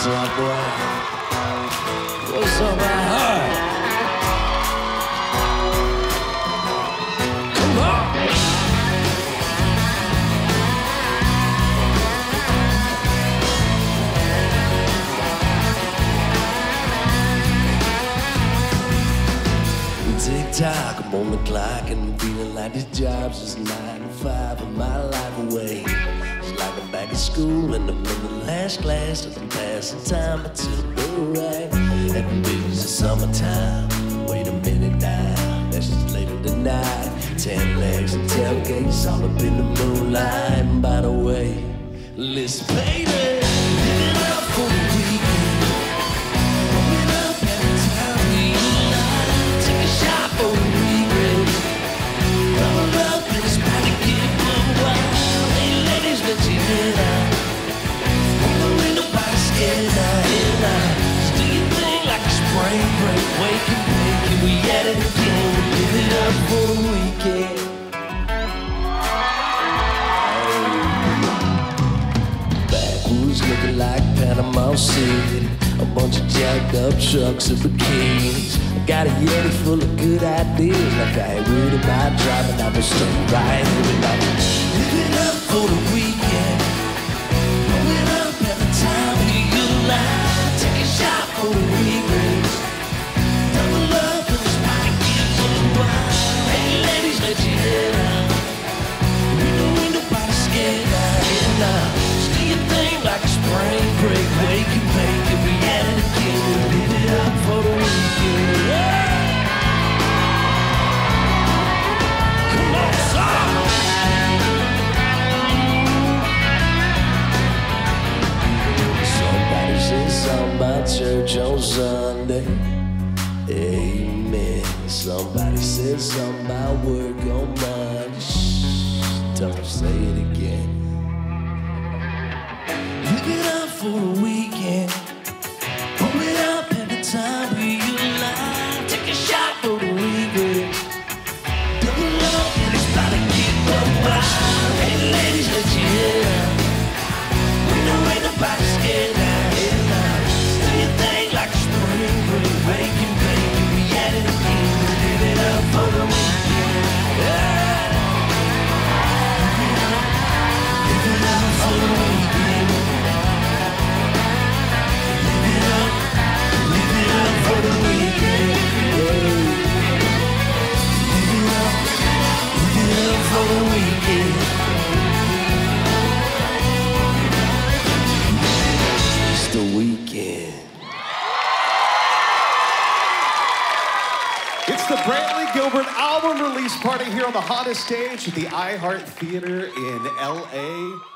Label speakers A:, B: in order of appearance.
A: What's up, boy? What's up, on! Tick tock, I'm clock and I'm feeling like this job's just nine to five of my life away. It's like I'm back at school and I'm in the last class of the passing time until the right. Every day's the summertime. Wait a minute now, that's just later tonight. Ten legs and tailgates all up in the moonlight. And by the way, listen, baby, spring break. Wake and bake, and we at it again. Live it up for the weekend. Backwoods looking like Panama City. A bunch of jacked up trucks and bikinis. I got a Yeti full of good ideas. Like I ain't worried about driving, I will stay right here and living up for the church on Sunday. Amen. Somebody said something about work on Monday. Shh, don't say it again. It up for the weekend. For the weekend. It's the weekend. It's the
B: Brantley Gilbert album release party here on the Honda stage at the iHeart Theater in LA.